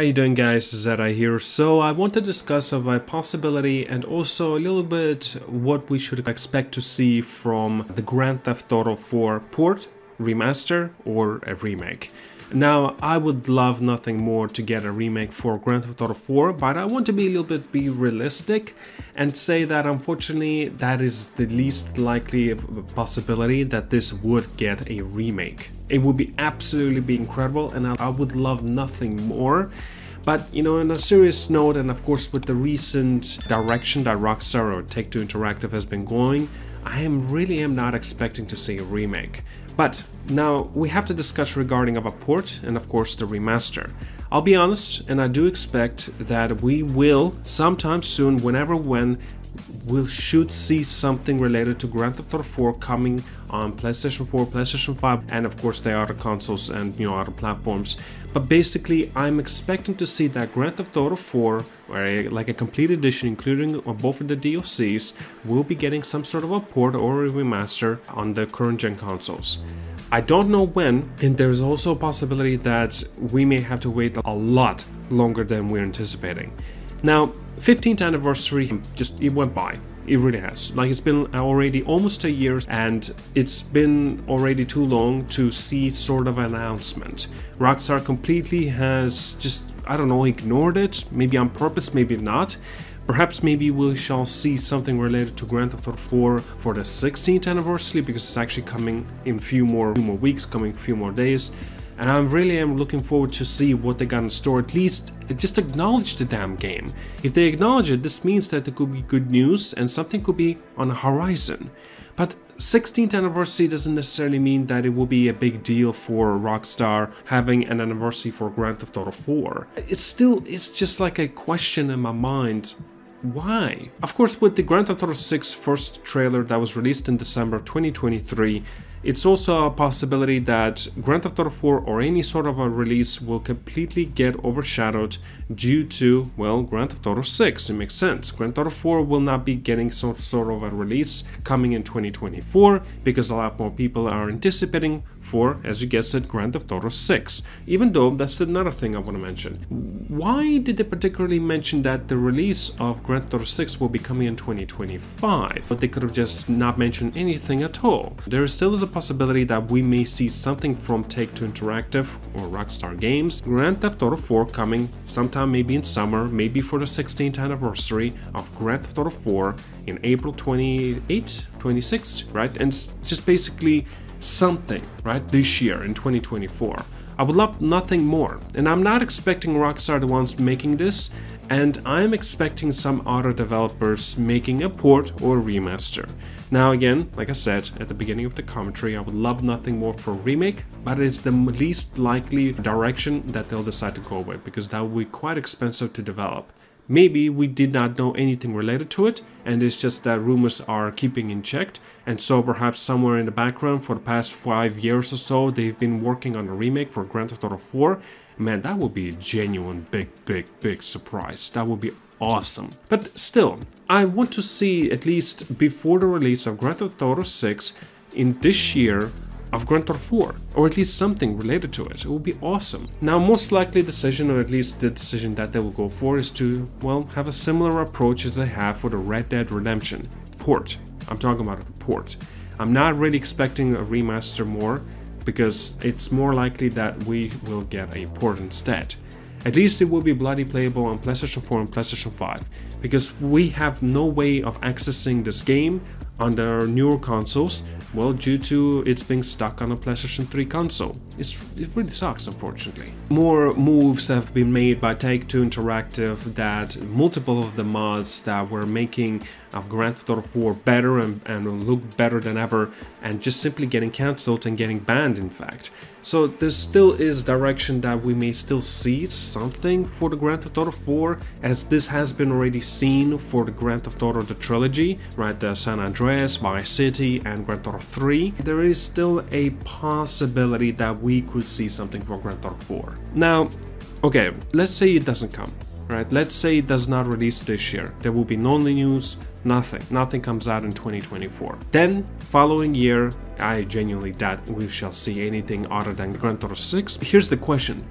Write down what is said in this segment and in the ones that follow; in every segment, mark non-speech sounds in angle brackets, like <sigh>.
How you doing guys, Zeta here. So I want to discuss of a possibility and also a little bit what we should expect to see from the Grand Theft Auto 4 port, remaster or a remake. Now, I would love nothing more to get a remake for Grand Theft Auto 4, but I want to be a little bit be realistic and say that unfortunately that is the least likely possibility that this would get a remake. It would be absolutely be incredible and I would love nothing more. But, you know, on a serious note, and of course with the recent direction that Rockstar or Take-Two Interactive has been going, I am really am not expecting to see a remake. But now we have to discuss regarding of a port and of course the remaster. I'll be honest and I do expect that we will sometime soon whenever when we should see something related to Grand Theft Auto 4 coming on PlayStation 4, PlayStation 5, and of course the other consoles and you know other platforms. But basically, I'm expecting to see that Grand Theft Auto 4, or a, like a complete edition, including both of the DLCs, will be getting some sort of a port or a remaster on the current gen consoles. I don't know when, and there's also a possibility that we may have to wait a lot longer than we're anticipating. Now, 15th anniversary just it went by. It really has. Like it's been already almost a year and it's been already too long to see sort of an announcement. Rockstar completely has just I don't know ignored it, maybe on purpose, maybe not. Perhaps maybe we shall see something related to Grand Theft Auto 4 for the 16th anniversary because it's actually coming in few more few more weeks, coming few more days and I really am looking forward to see what they got in store. At least just acknowledge the damn game. If they acknowledge it, this means that there could be good news and something could be on the horizon. But 16th anniversary doesn't necessarily mean that it will be a big deal for Rockstar having an anniversary for Grand Theft Auto 4. It's still, it's just like a question in my mind. Why? Of course, with the Grand Theft Auto 6 first trailer that was released in December 2023, it's also a possibility that Grand Theft Auto 4 or any sort of a release will completely get overshadowed due to, well, Grand Theft Auto 6. It makes sense. Grand Theft Auto 4 will not be getting some sort of a release coming in 2024 because a lot more people are anticipating for, as you guessed it, Grand Theft Auto 6. Even though that's another thing I want to mention. Why did they particularly mention that the release of Grand Theft Auto 6 will be coming in 2025? But they could have just not mentioned anything at all. There still is a possibility that we may see something from Take-Two Interactive or Rockstar Games. Grand Theft Auto 4 coming sometime maybe in summer, maybe for the 16th anniversary of Grand Theft Auto 4 in April 28th, 26th, right? And just basically something, right, this year in 2024. I would love nothing more, and I'm not expecting Rockstar the ones making this, and I'm expecting some other developers making a port or remaster. Now again, like I said at the beginning of the commentary, I would love nothing more for remake, but it's the least likely direction that they'll decide to go with, because that would be quite expensive to develop. Maybe we did not know anything related to it, and it's just that rumors are keeping in check, and so perhaps somewhere in the background for the past five years or so, they've been working on a remake for Grand Theft Auto 4. Man, that would be a genuine big, big, big surprise. That would be awesome. But still, I want to see at least before the release of Grand Theft Auto 6 in this year of Grand Theft 4, or at least something related to it. It would be awesome. Now, most likely decision, or at least the decision that they will go for, is to, well, have a similar approach as they have for the Red Dead Redemption port. I'm talking about a port. I'm not really expecting a remaster more, because it's more likely that we will get a port instead. At least it will be bloody playable on PlayStation 4 and PlayStation 5, because we have no way of accessing this game on the newer consoles well, due to it's being stuck on a PlayStation 3 console. It's, it really sucks, unfortunately. More moves have been made by Take-Two Interactive that multiple of the mods that were making of Grand Theft Auto 4 better and, and look better than ever and just simply getting cancelled and getting banned, in fact. So there still is direction that we may still see something for the Grand Theft Auto 4 as this has been already seen for the Grand Theft Auto the trilogy, right, the San Andreas, Vice City and Grand Theft Auto 3. There is still a possibility that we could see something for Grand Theft Auto 4. Now, okay, let's say it doesn't come, right? Let's say it does not release this year. There will be no news, Nothing. Nothing comes out in 2024. Then, following year, I genuinely doubt we shall see anything other than Grand Theft 6. Here's the question.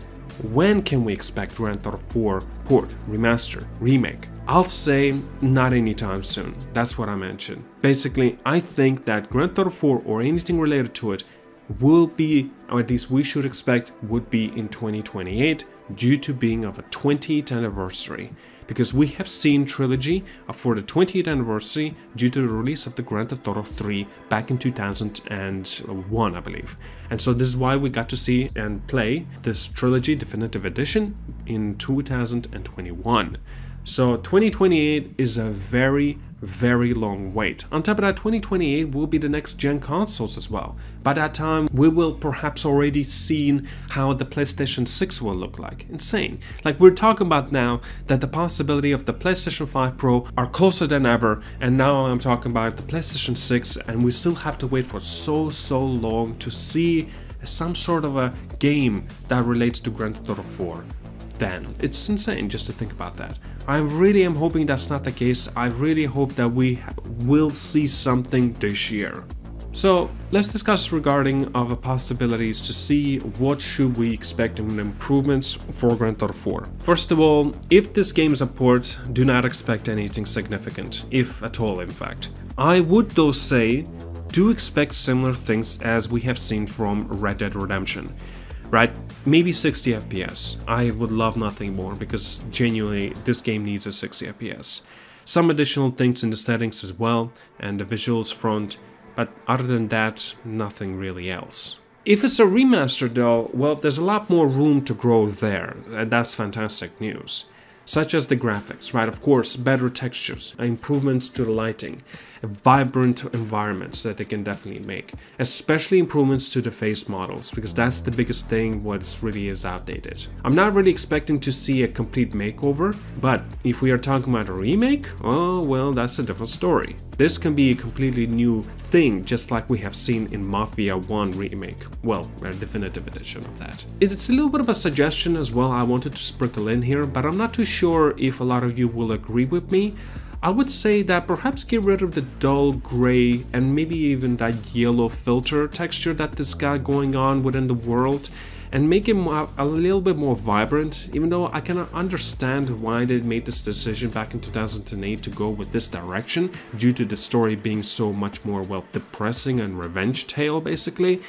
when can we expect Grand Theft 4 port, remaster, remake? I'll say not anytime soon. That's what I mentioned. Basically, I think that Grand Theft 4 or anything related to it will be, or at least we should expect, would be in 2028 due to being of a 20th anniversary because we have seen Trilogy for the 20th anniversary due to the release of the Grand Theft Auto 3 back in 2001, I believe. And so this is why we got to see and play this Trilogy Definitive Edition in 2021. So 2028 is a very, very long wait. On top of that, 2028 will be the next gen consoles as well. By that time, we will perhaps already seen how the PlayStation 6 will look like. Insane. Like we're talking about now that the possibility of the PlayStation 5 Pro are closer than ever, and now I'm talking about the PlayStation 6, and we still have to wait for so, so long to see some sort of a game that relates to Grand Theft Auto 4 then. It's insane just to think about that. I really am hoping that's not the case. I really hope that we will see something this year. So let's discuss regarding of possibilities to see what should we expect in improvements for Grand Theft 4. First of all, if this game is a port, do not expect anything significant, if at all in fact. I would though say, do expect similar things as we have seen from Red Dead Redemption right? Maybe 60 FPS. I would love nothing more because genuinely this game needs a 60 FPS. Some additional things in the settings as well and the visuals front, but other than that, nothing really else. If it's a remaster though, well, there's a lot more room to grow there, and that's fantastic news such as the graphics, right? Of course, better textures, improvements to the lighting, vibrant environments that they can definitely make, especially improvements to the face models, because that's the biggest thing what really is outdated. I'm not really expecting to see a complete makeover, but if we are talking about a remake, oh well, that's a different story. This can be a completely new thing, just like we have seen in Mafia 1 remake, well, a definitive edition of that. It's a little bit of a suggestion as well I wanted to sprinkle in here, but I'm not too sure if a lot of you will agree with me. I would say that perhaps get rid of the dull gray and maybe even that yellow filter texture that this got going on within the world and make it a little bit more vibrant, even though I cannot understand why they made this decision back in 2008 to go with this direction, due to the story being so much more, well, depressing and revenge tale, basically.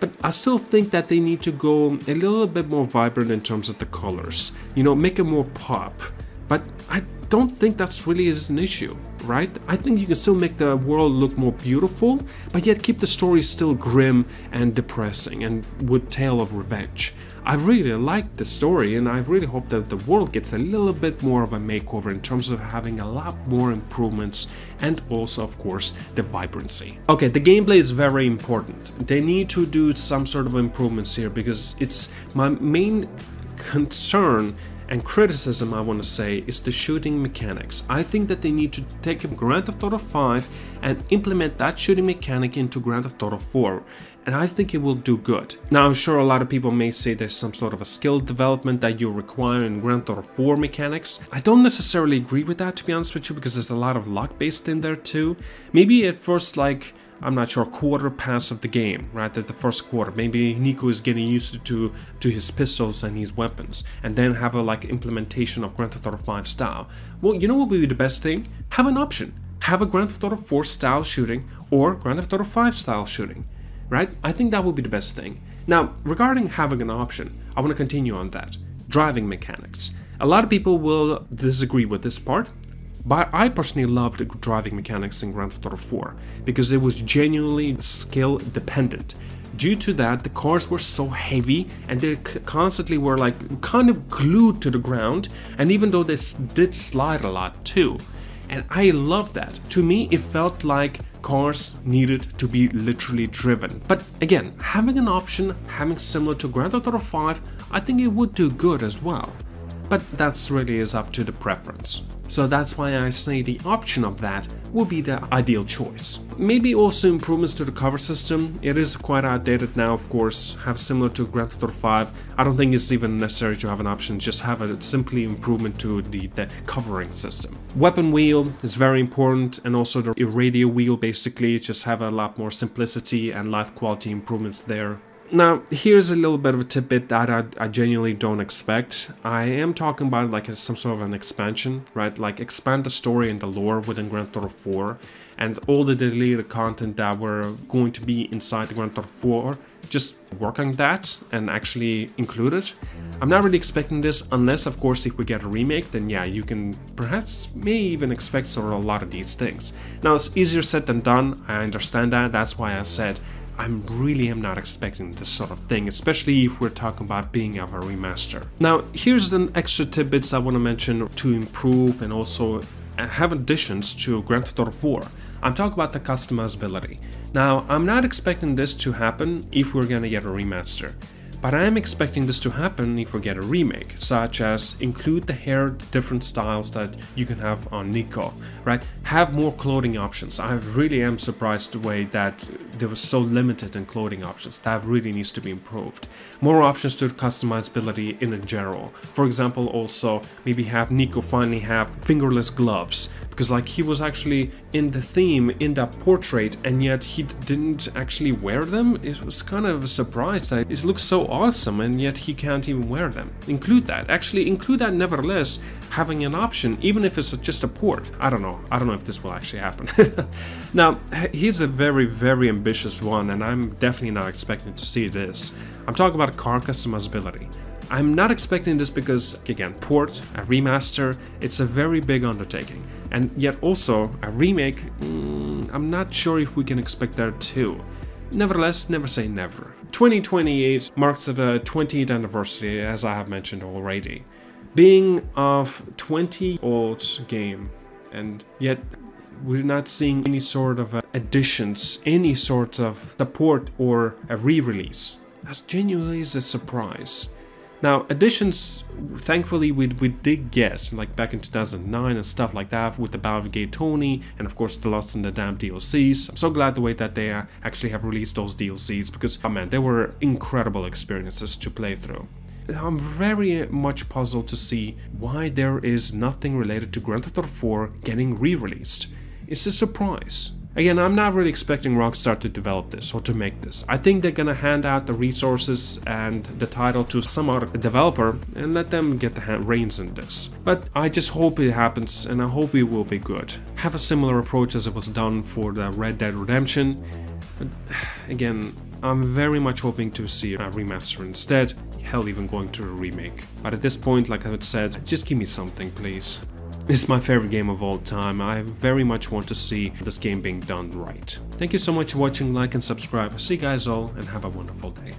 But I still think that they need to go a little bit more vibrant in terms of the colors, you know, make it more pop. But I don't think that's really is an issue, right? I think you can still make the world look more beautiful, but yet keep the story still grim and depressing and with tale of revenge. I really like the story and I really hope that the world gets a little bit more of a makeover in terms of having a lot more improvements and also of course the vibrancy. Okay, the gameplay is very important. They need to do some sort of improvements here because it's my main concern and criticism I want to say is the shooting mechanics. I think that they need to take Grand Theft Auto 5 and implement that shooting mechanic into Grand Theft Auto 4 and I think it will do good. Now I'm sure a lot of people may say there's some sort of a skill development that you require in Grand Theft Auto 4 mechanics. I don't necessarily agree with that to be honest with you because there's a lot of luck based in there too. Maybe at first like I'm not sure, quarter pass of the game, right? At the first quarter. Maybe Niko is getting used to to his pistols and his weapons, and then have a like implementation of Grand Theft Auto 5 style. Well, you know what would be the best thing? Have an option. Have a Grand Theft Auto 4 style shooting or Grand Theft Auto 5 style shooting, right? I think that would be the best thing. Now, regarding having an option, I want to continue on that. Driving mechanics. A lot of people will disagree with this part, but I personally loved driving mechanics in Grand Theft Auto 4 because it was genuinely skill dependent. Due to that, the cars were so heavy and they constantly were like kind of glued to the ground, and even though they did slide a lot too. And I loved that. To me, it felt like cars needed to be literally driven. But again, having an option, having similar to Grand Theft Auto 5, I think it would do good as well. But that's really is up to the preference. So that's why I say the option of that would be the ideal choice. Maybe also improvements to the cover system. It is quite outdated now, of course, have similar to Grand Theft Auto 5. I don't think it's even necessary to have an option, just have a simply improvement to the, the covering system. Weapon wheel is very important and also the radio wheel basically just have a lot more simplicity and life quality improvements there Now, here's a little bit of a tidbit that I, I genuinely don't expect. I am talking about like some sort of an expansion, right? Like expand the story and the lore within Grand Theft Auto 4 and all the deleted content that were going to be inside Grand Theft 4, just work on that and actually include it. I'm not really expecting this unless, of course, if we get a remake, then yeah, you can perhaps may even expect sort of a lot of these things. Now, it's easier said than done, I understand that, that's why I said I really am not expecting this sort of thing, especially if we're talking about being of a remaster. Now, here's an extra tidbits I want to mention to improve and also uh, have additions to Grand Theft Auto 4. I'm talking about the customizability. Now, I'm not expecting this to happen if we're gonna get a remaster. But I am expecting this to happen if we get a remake, such as include the hair different styles that you can have on Niko, right? Have more clothing options. I really am surprised the way that there was so limited in clothing options. That really needs to be improved. More options to customizability in general. For example, also maybe have Niko finally have fingerless gloves because like he was actually in the theme in that portrait and yet he didn't actually wear them? It was kind of a surprise that it looks so awesome and yet he can't even wear them. Include that. Actually include that nevertheless having an option even if it's just a port. I don't know. I don't know if this will actually happen. <laughs> Now he's a very very ambitious one and i'm definitely not expecting to see this. I'm talking about car customizability I'm not expecting this because, again, port, a remaster, it's a very big undertaking. And yet also, a remake, mm, I'm not sure if we can expect that too. Nevertheless, never say never. 2028 marks the 20th anniversary, as I have mentioned already. Being of 20 old game, and yet we're not seeing any sort of additions, any sort of support or a re-release. That's genuinely a surprise. Now, additions, thankfully, we, we did get, like back in 2009 and stuff like that, with the Ballad of Gay Tony, and of course the Lost and the Damned DLCs. I'm so glad the way that they uh, actually have released those DLCs, because, oh man, they were incredible experiences to play through. I'm very much puzzled to see why there is nothing related to Grand Theft Auto 4 getting re-released. It's a surprise. Again, I'm not really expecting Rockstar to develop this or to make this. I think they're gonna hand out the resources and the title to some other developer and let them get the reins in this. But I just hope it happens and I hope it will be good. Have a similar approach as it was done for the Red Dead Redemption. But <sighs> again, I'm very much hoping to see a remaster instead, hell even going to a remake. But at this point, like I said, just give me something please. It's my favorite game of all time. I very much want to see this game being done right. Thank you so much for watching, like and subscribe. See you guys all and have a wonderful day.